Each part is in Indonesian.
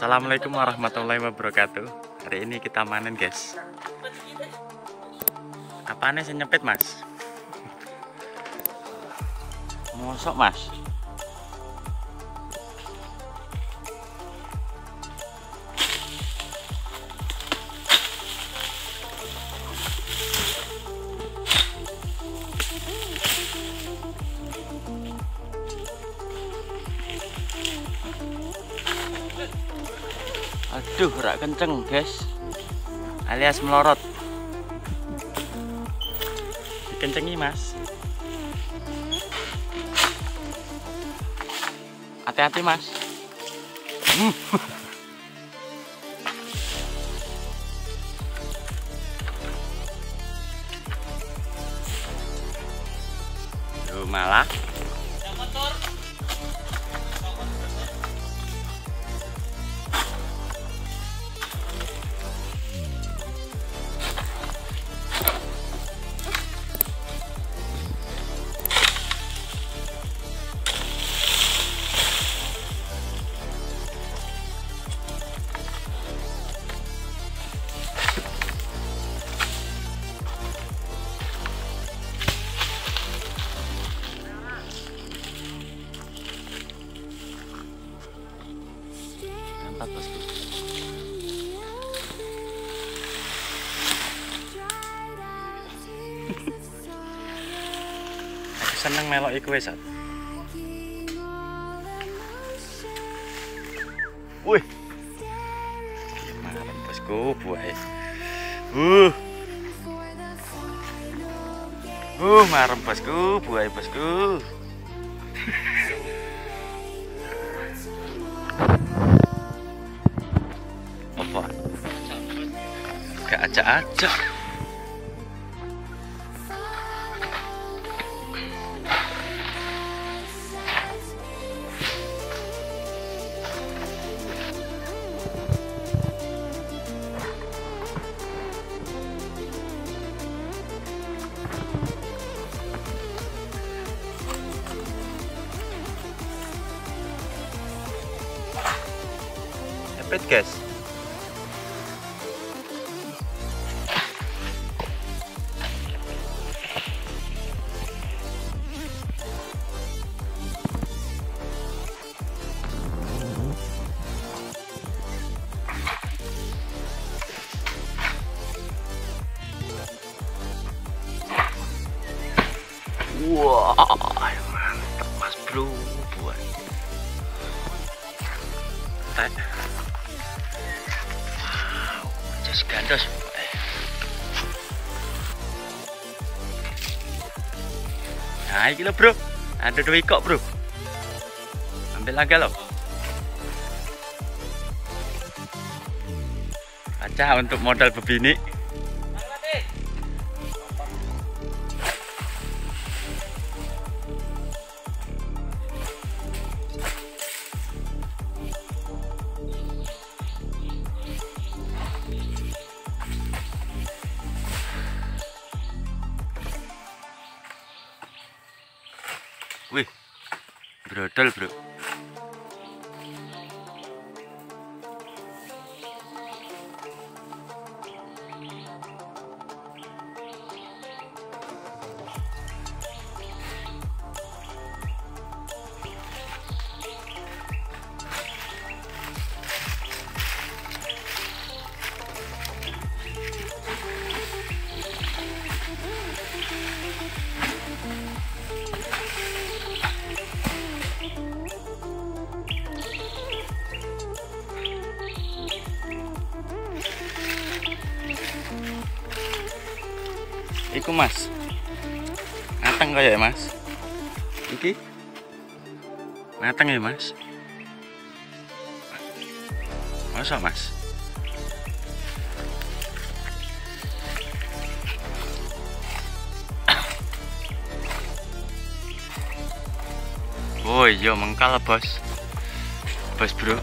Assalamualaikum warahmatullahi wabarakatuh Hari ini kita manen guys Apaan sih nyepit mas? Mosok mas? Aduh, rak kenceng, guys. Alias melorot. Kencengi, Mas. Hati-hati, Mas. Hmm. Malah seneng melok iku wis. Wih. Gimana bosku buai. Uh. Uh, marem bosku, buai bosku. Apa? Gak ajak-ajak. Cepet guys. Wah, mantap mas bro, buat. Gandos. Nah, ini bro, ada dua ikok bro. Ambil lagi lo. Kaca untuk modal bebini. Brötelbröt. Iku mas, matang kayak mas. Iki, matang ya mas. Masa mas? Oh iya mengkal bos, bos bro.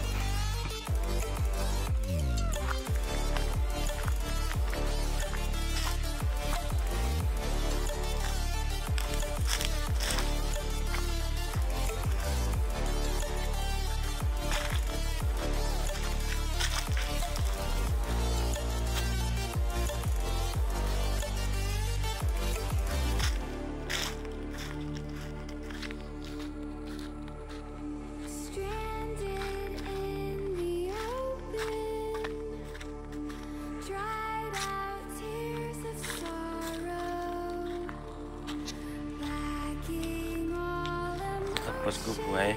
Bosku buai